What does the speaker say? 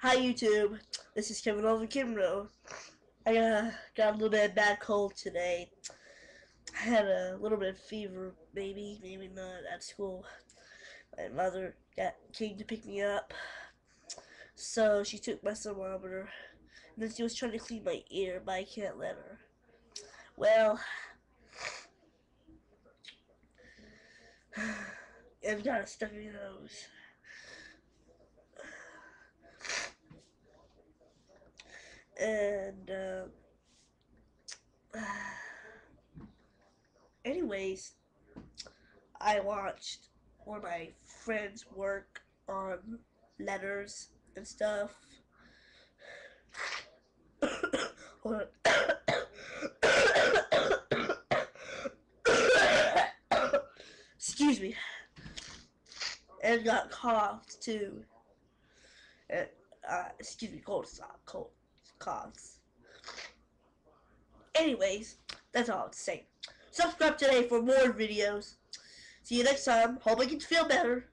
Hi YouTube, this is Kevin over Kimro. I got, got a little bit of bad cold today. I had a little bit of fever, maybe, maybe not, at school. My mother got, came to pick me up. So she took my thermometer. And then she was trying to clean my ear, but I can't let her. Well, I've got a stuffy nose. And uh, anyways, I watched one of my friends work on letters and stuff. Excuse me. And got coughed too. And, uh, excuse me, cold stop, cold cause. Anyways, that's all say. Subscribe today for more videos. See you next time. Hope I can feel better.